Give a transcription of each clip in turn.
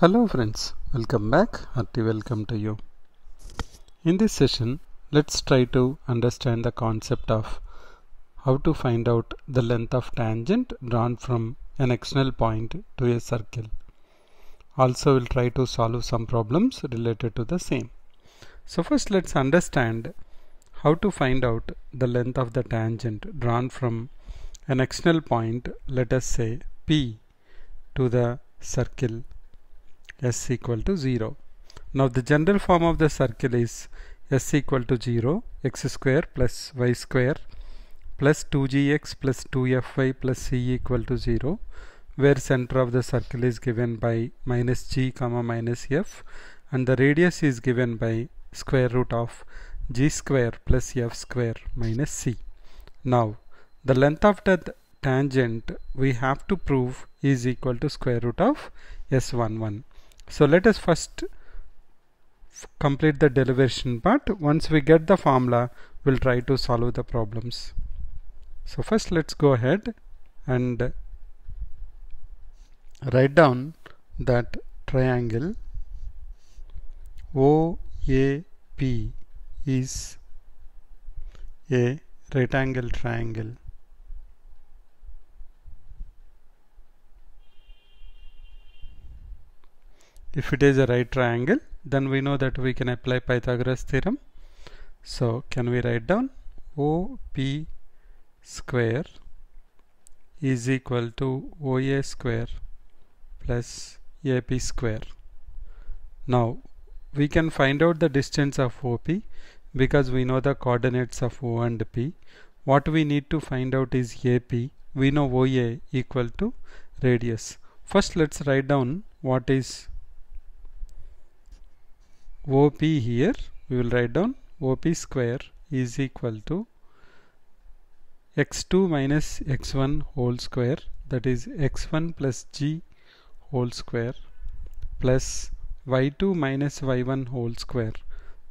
Hello friends, welcome back. Hearty welcome to you. In this session, let's try to understand the concept of how to find out the length of tangent drawn from an external point to a circle. Also, we'll try to solve some problems related to the same. So first let's understand how to find out the length of the tangent drawn from an external point, let us say P, to the circle s equal to 0. Now the general form of the circle is s equal to 0 x square plus y square plus 2gx plus 2fy plus c equal to 0 where center of the circle is given by minus g comma minus f and the radius is given by square root of g square plus f square minus c. Now the length of the tangent we have to prove is equal to square root of s11 so let us first complete the derivation part. Once we get the formula, we'll try to solve the problems. So first let's go ahead and write down that triangle OAP is a right angle triangle if it is a right triangle then we know that we can apply Pythagoras theorem. So can we write down OP square is equal to OA square plus AP square. Now we can find out the distance of OP because we know the coordinates of O and P. What we need to find out is AP we know OA equal to radius. First let's write down what is OP here we will write down OP square is equal to x2 minus x1 whole square that is x1 plus g whole square plus y2 minus y1 whole square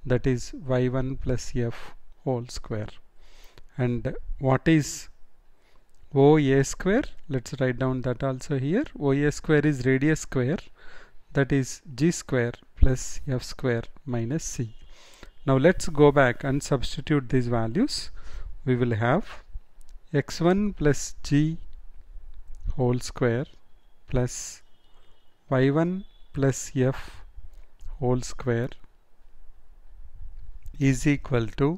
that is y1 plus f whole square. And what is OA square? Let's write down that also here. OA square is radius square that is g square plus f square minus c. Now let's go back and substitute these values. We will have x1 plus g whole square plus y1 plus f whole square is equal to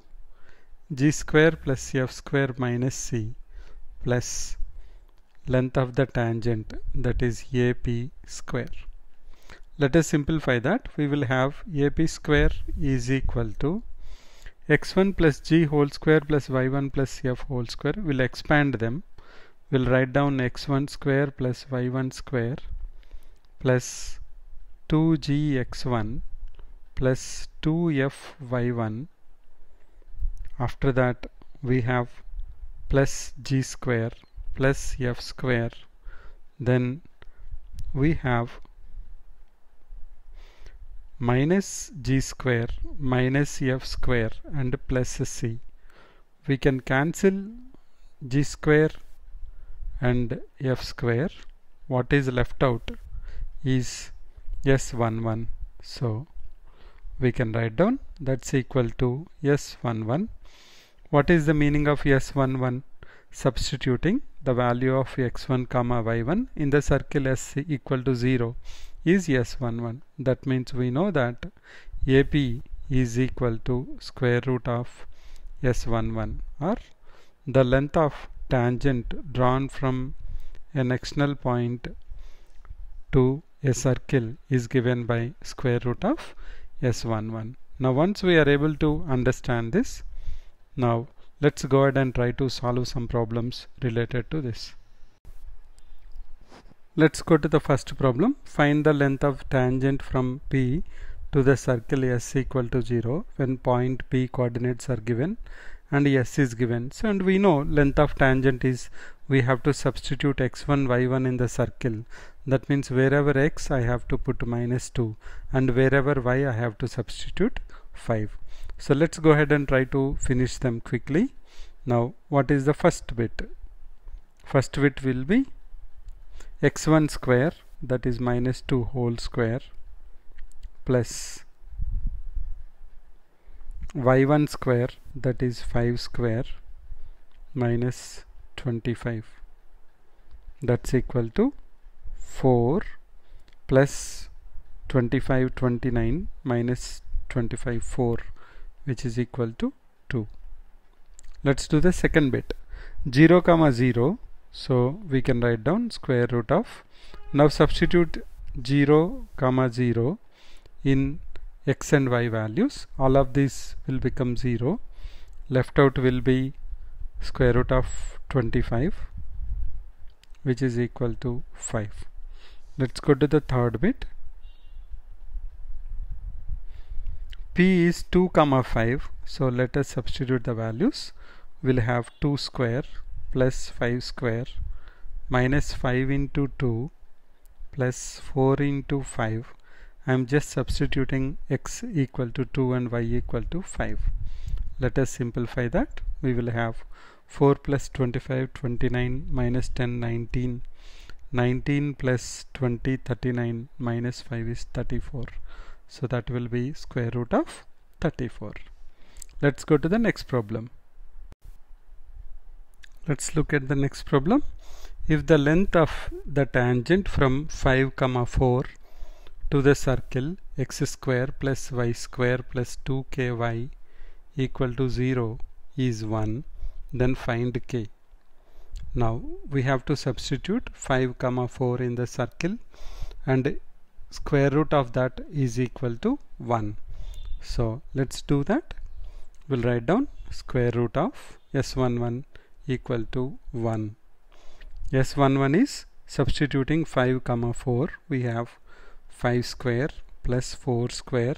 g square plus f square minus c plus length of the tangent that is AP square. Let us simplify that. We will have AP square is equal to x1 plus g whole square plus y1 plus f whole square. We'll expand them. We'll write down x1 square plus y1 square plus 2gx1 plus 2fy1. After that we have plus g square plus f square. Then we have minus g square minus f square and plus c. We can cancel g square and f square. What is left out is s11. So we can write down that's equal to s11. What is the meaning of s11? Substituting the value of x1 comma y1 in the circle s equal to 0 is S11. That means we know that AP is equal to square root of S11 or the length of tangent drawn from an external point to a circle is given by square root of S11. Now once we are able to understand this, now let's go ahead and try to solve some problems related to this. Let's go to the first problem. Find the length of tangent from P to the circle S equal to 0 when point P coordinates are given and S is given. So and we know length of tangent is we have to substitute x1 y1 in the circle. That means wherever x I have to put minus 2 and wherever y I have to substitute 5. So let's go ahead and try to finish them quickly. Now what is the first bit? First bit will be x1 square that is minus 2 whole square plus y1 square that is 5 square minus 25 that's equal to 4 plus 25 29 minus 25 4 which is equal to 2 let's do the second bit. 0 comma 0 so we can write down square root of now substitute 0 comma 0 in x and y values. All of these will become 0 left out will be square root of 25 which is equal to 5 let's go to the third bit. P is 2 comma 5 so let us substitute the values. We'll have 2 square plus 5 square minus 5 into 2 plus 4 into 5 I'm just substituting x equal to 2 and y equal to 5 let us simplify that. We will have 4 plus 25 29 minus 10 19 19 plus 20 39 minus 5 is 34 so that will be square root of 34 let's go to the next problem let's look at the next problem. If the length of the tangent from 5 comma 4 to the circle x square plus y square plus 2ky equal to 0 is 1 then find k. Now we have to substitute 5 comma 4 in the circle and square root of that is equal to 1 so let's do that. We'll write down square root of s11 equal to 1 s11 is substituting 5 comma 4 we have 5 square plus 4 square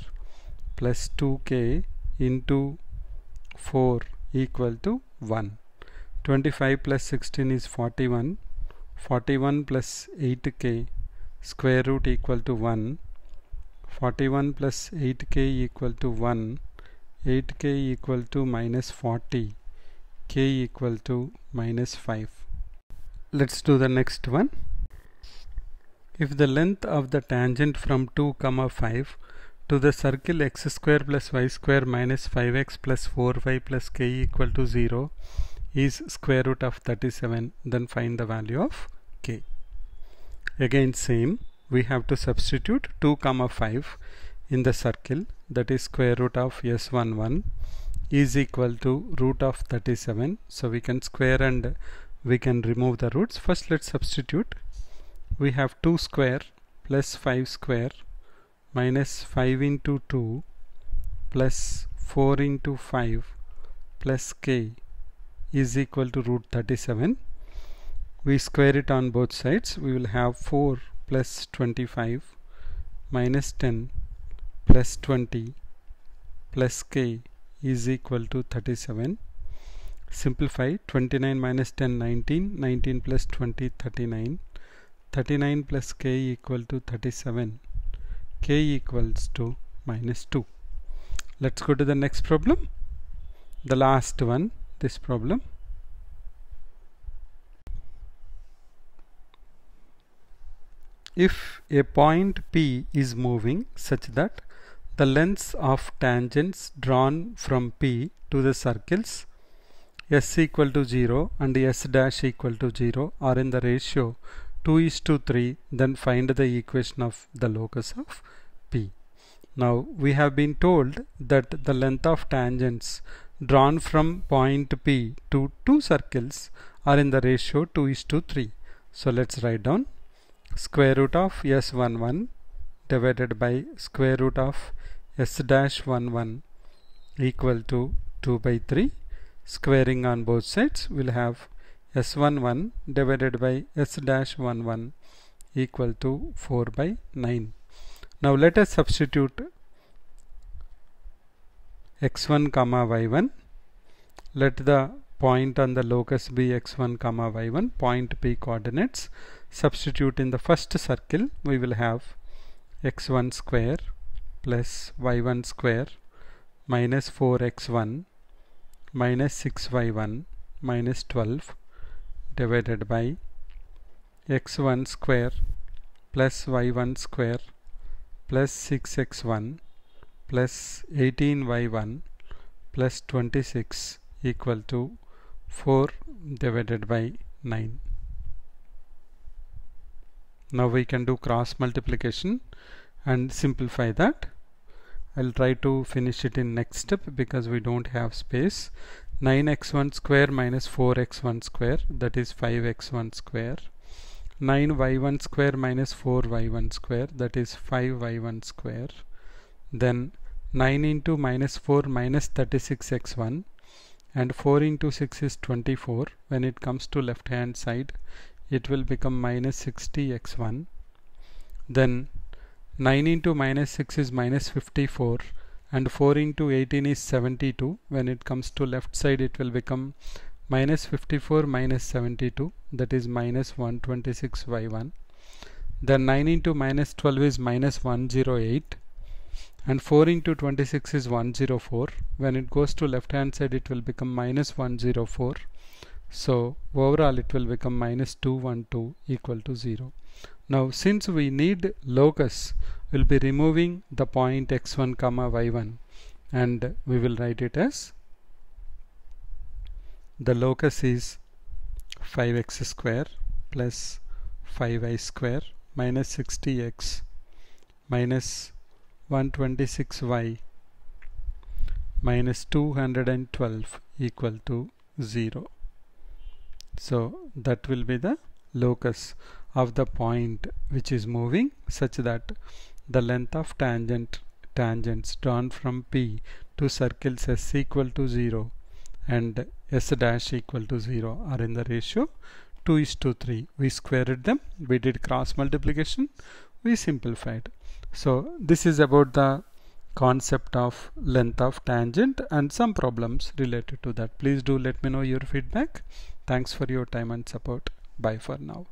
plus 2k into 4 equal to 1 25 plus 16 is 41 41 plus 8k square root equal to 1 41 plus 8k equal to 1 8k equal to minus 40 k equal to minus 5 let's do the next one. If the length of the tangent from 2 comma 5 to the circle x square plus y square minus 5x plus 4y plus k equal to 0 is square root of 37 then find the value of k. Again same. We have to substitute 2 comma 5 in the circle that is square root of s11 is equal to root of 37 so we can square and we can remove the roots. First let's substitute. We have 2 square plus 5 square minus 5 into 2 plus 4 into 5 plus k is equal to root 37 we square it on both sides. We will have 4 plus 25 minus 10 plus 20 plus k is equal to 37 simplify 29 minus 10 19 19 plus 20 39 39 plus k equal to 37 k equals to minus 2 let's go to the next problem. The last one this problem. If a point P is moving such that the lengths of tangents drawn from P to the circles s equal to 0 and s dash equal to 0 are in the ratio 2 is to 3 then find the equation of the locus of P. Now we have been told that the length of tangents drawn from point P to two circles are in the ratio 2 is to 3. So let's write down square root of s11 divided by square root of s dash 1 1 equal to 2 by 3 squaring on both sides we'll have s11 divided by s dash 1 1 equal to 4 by 9 now let us substitute x1 comma y1 let the point on the locus be x1 comma y1 point p coordinates. Substitute in the first circle we will have x1 square plus y1 square minus 4x1 minus 6y1 minus 12 divided by x1 square plus y1 square plus 6x1 plus 18y1 plus 26 equal to 4 divided by 9. Now we can do cross multiplication and simplify that. I'll try to finish it in next step because we don't have space. 9x1 square minus 4x1 square that is 5x1 square. 9y1 square minus 4y1 square that is 5y1 square. Then 9 into minus 4 minus 36x1 and 4 into 6 is 24 when it comes to left hand side it will become minus 60x1 then 9 into minus 6 is minus 54 and 4 into 18 is 72 when it comes to left side it will become minus 54 minus 72 that is minus 126 y1 then 9 into minus 12 is minus 108 and 4 into 26 is 104 when it goes to left hand side it will become minus 104 so overall it will become minus 212 equal to 0 now since we need locus we'll be removing the point x1 comma y1 and we will write it as the locus is 5x square plus 5y square minus 60x minus 126y minus 212 equal to 0 so that will be the locus of the point which is moving such that the length of tangent tangents drawn from P to circles S equal to 0 and S dash equal to 0 are in the ratio 2 is to 3. We squared them, we did cross multiplication, we simplified. So this is about the concept of length of tangent and some problems related to that. Please do let me know your feedback. Thanks for your time and support. Bye for now.